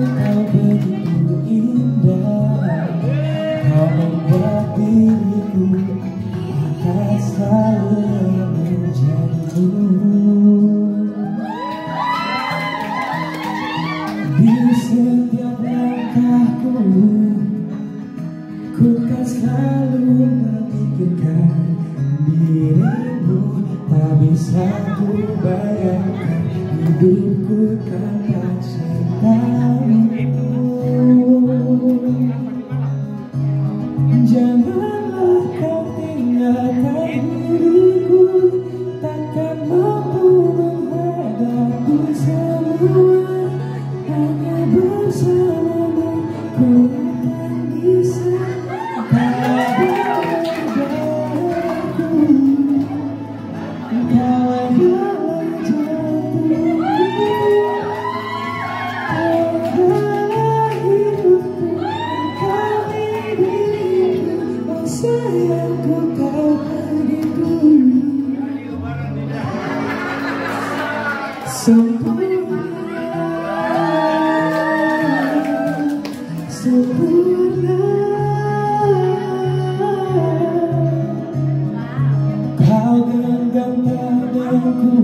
kau begitu indah Kau membuat diriku akan selalu menjadimu Di setiap langkahku Ku kan selalu memikirkan dirimu bisa ku bayangkan hidupku tanpa cintamu Sayangku kau Sempurna. Sempurna. Kau genggam tanganku.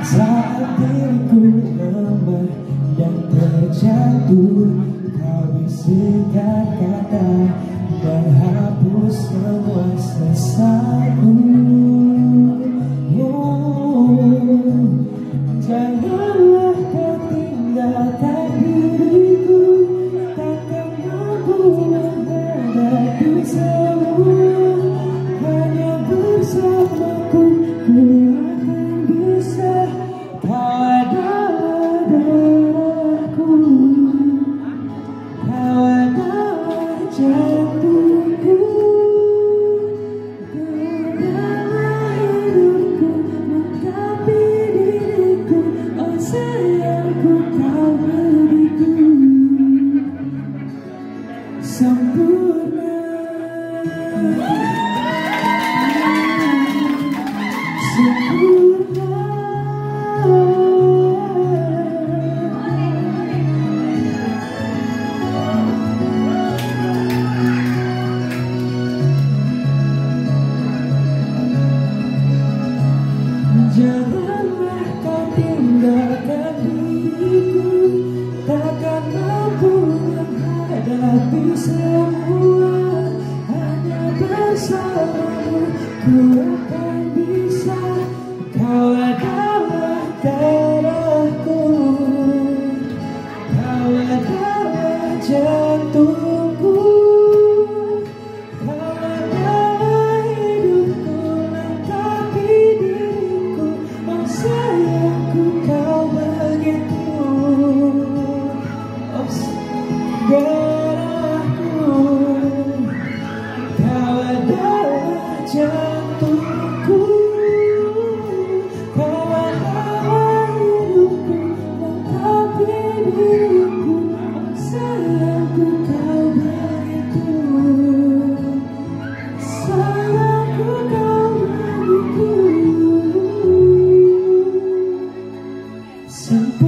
Saat diriku lemah dan terjatuh Kau bisikan kata dan hapus semua sesaku. Janganlah kau tinggalkan diriku. Takkan mampu menghadapi semua. Hanya bersamaku ku akan bisa Kau adalah darahku. Kau adalah jantungku semua Hanya bersamamu. Ku akan bisa Kau adalah darahku. Kau adalah jantungku Thank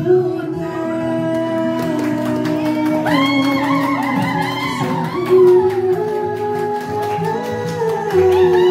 you.